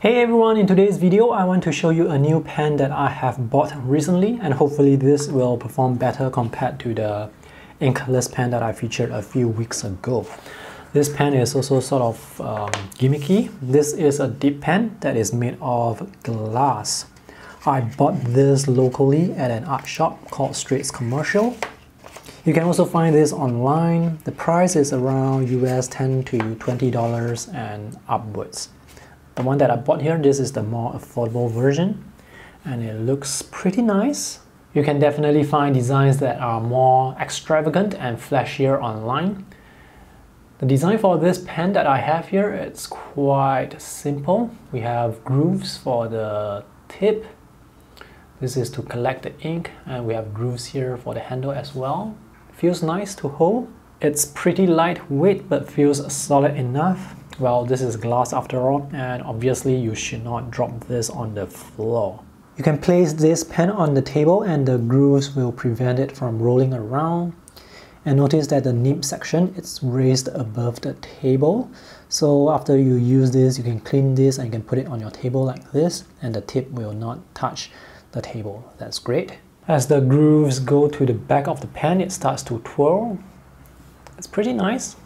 Hey everyone, in today's video I want to show you a new pen that I have bought recently and hopefully this will perform better compared to the inkless pen that I featured a few weeks ago. This pen is also sort of um, gimmicky. This is a dip pen that is made of glass. I bought this locally at an art shop called Straits Commercial. You can also find this online. The price is around US 10 to $20 and upwards. The one that I bought here, this is the more affordable version and it looks pretty nice. You can definitely find designs that are more extravagant and flashier online. The design for this pen that I have here, it's quite simple. We have grooves for the tip. This is to collect the ink and we have grooves here for the handle as well. Feels nice to hold. It's pretty lightweight but feels solid enough. Well, this is glass after all, and obviously you should not drop this on the floor. You can place this pen on the table and the grooves will prevent it from rolling around. And notice that the nib section is raised above the table. So after you use this, you can clean this and you can put it on your table like this and the tip will not touch the table. That's great. As the grooves go to the back of the pen, it starts to twirl. It's pretty nice.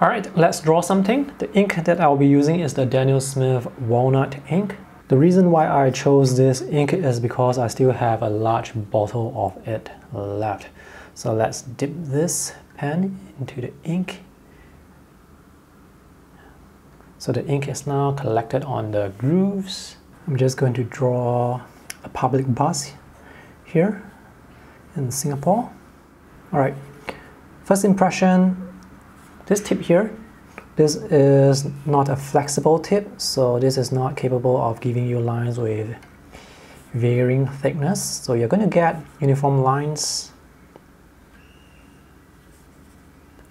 Alright, let's draw something. The ink that I'll be using is the Daniel Smith Walnut ink. The reason why I chose this ink is because I still have a large bottle of it left. So let's dip this pen into the ink. So the ink is now collected on the grooves. I'm just going to draw a public bus here in Singapore. Alright, first impression, this tip here, this is not a flexible tip, so this is not capable of giving you lines with varying thickness. So you're going to get uniform lines.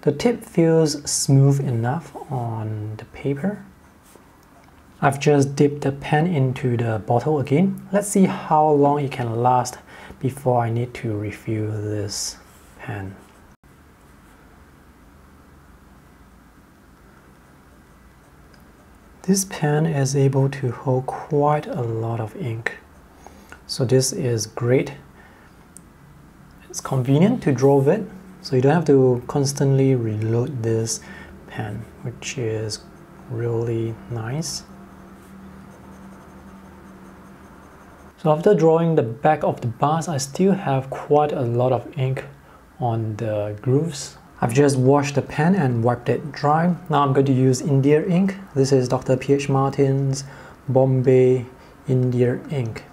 The tip feels smooth enough on the paper. I've just dipped the pen into the bottle again. Let's see how long it can last before I need to refill this pen. This pen is able to hold quite a lot of ink. So this is great. It's convenient to draw with, so you don't have to constantly reload this pen, which is really nice. So after drawing the back of the bus, I still have quite a lot of ink on the grooves I've just washed the pen and wiped it dry. Now I'm going to use India ink. This is Dr. P.H. Martin's Bombay India ink.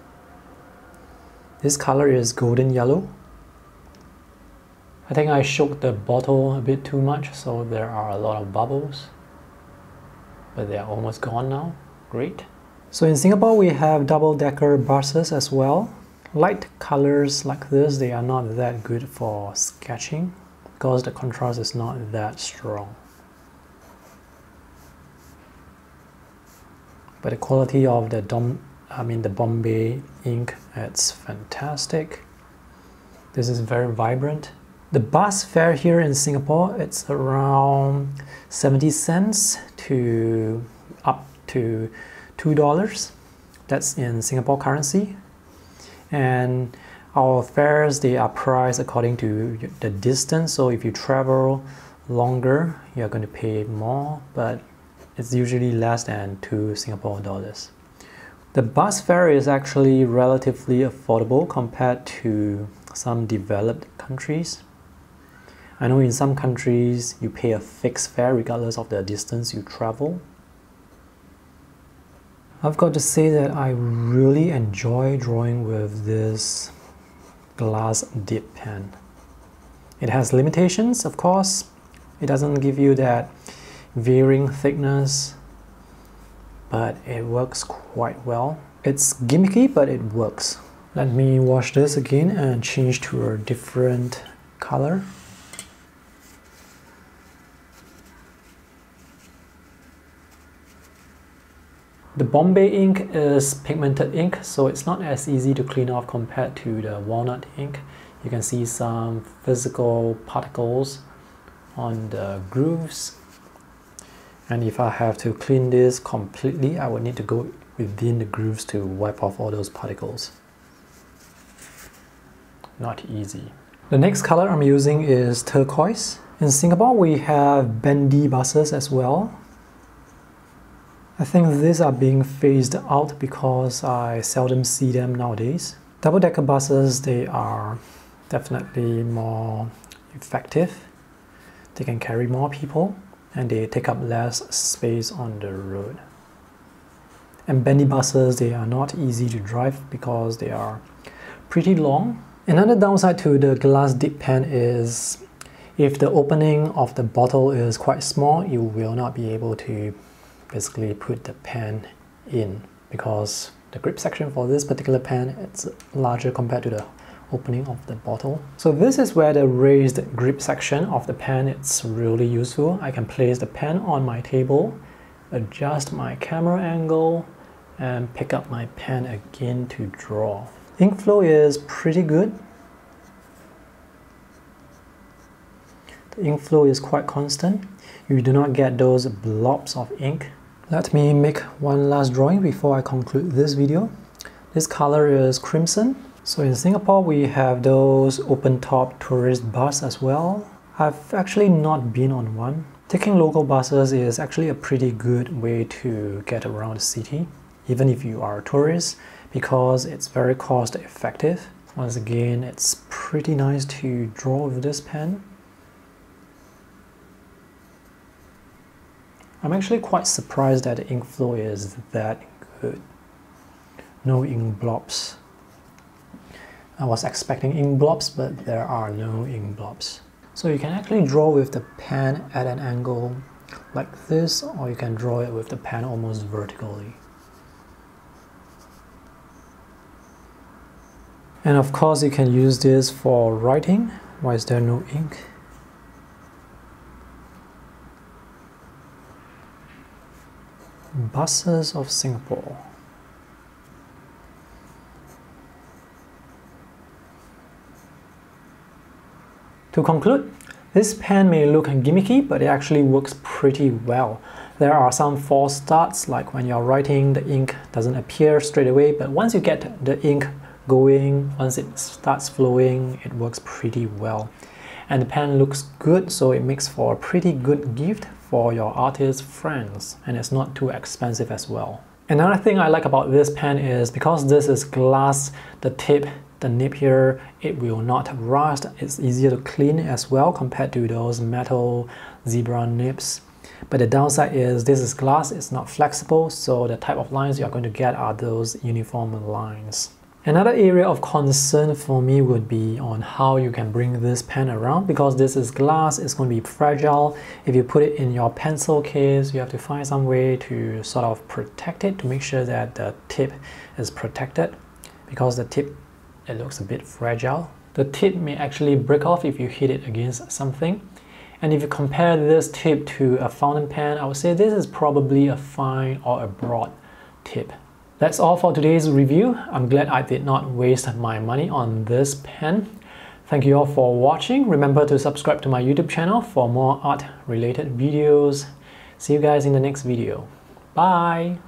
This color is golden yellow. I think I shook the bottle a bit too much, so there are a lot of bubbles. But they are almost gone now. Great. So in Singapore, we have double-decker buses as well. Light colors like this, they are not that good for sketching because the contrast is not that strong. But the quality of the Dom, I mean the Bombay ink, it's fantastic. This is very vibrant. The bus fare here in Singapore, it's around 70 cents to up to $2. That's in Singapore currency. And our fares, they are priced according to the distance. So if you travel longer, you're going to pay more, but it's usually less than 2 Singapore dollars. The bus fare is actually relatively affordable compared to some developed countries. I know in some countries you pay a fixed fare regardless of the distance you travel. I've got to say that I really enjoy drawing with this glass dip pen. It has limitations, of course. It doesn't give you that varying thickness, but it works quite well. It's gimmicky, but it works. Let me wash this again and change to a different color. The Bombay ink is pigmented ink, so it's not as easy to clean off compared to the walnut ink. You can see some physical particles on the grooves. And if I have to clean this completely, I would need to go within the grooves to wipe off all those particles. Not easy. The next color I'm using is turquoise. In Singapore, we have bendy buses as well. I think these are being phased out because I seldom see them nowadays. Double-decker buses, they are definitely more effective. They can carry more people and they take up less space on the road. And bendy buses, they are not easy to drive because they are pretty long. Another downside to the glass dip pen is if the opening of the bottle is quite small, you will not be able to basically put the pen in because the grip section for this particular pen it's larger compared to the opening of the bottle. So this is where the raised grip section of the pen it's really useful. I can place the pen on my table, adjust my camera angle, and pick up my pen again to draw. Ink flow is pretty good. Ink flow is quite constant. You do not get those blobs of ink. Let me make one last drawing before I conclude this video. This color is crimson so in Singapore, we have those open-top tourist bus as well. I've actually not been on one. Taking local buses is actually a pretty good way to get around the city, even if you are a tourist, because it's very cost effective. Once again, it's pretty nice to draw with this pen. I'm actually quite surprised that the ink flow is that good. No ink blobs. I was expecting ink blobs, but there are no ink blobs. So you can actually draw with the pen at an angle like this, or you can draw it with the pen almost vertically. And of course you can use this for writing. Why is there no ink? Buses of Singapore. To conclude, this pen may look gimmicky, but it actually works pretty well. There are some false starts, like when you're writing, the ink doesn't appear straight away, but once you get the ink going, once it starts flowing, it works pretty well. And the pen looks good, so it makes for a pretty good gift for your artist friends, and it's not too expensive as well. Another thing I like about this pen is because this is glass, the tip the nib here, it will not rust. It's easier to clean as well compared to those metal zebra nibs. But the downside is this is glass, it's not flexible, so the type of lines you're going to get are those uniform lines. Another area of concern for me would be on how you can bring this pen around because this is glass, it's going to be fragile. If you put it in your pencil case, you have to find some way to sort of protect it to make sure that the tip is protected because the tip it looks a bit fragile. The tip may actually break off if you hit it against something. And if you compare this tip to a fountain pen, I would say this is probably a fine or a broad tip. That's all for today's review. I'm glad I did not waste my money on this pen. Thank you all for watching. Remember to subscribe to my YouTube channel for more art related videos. See you guys in the next video. Bye!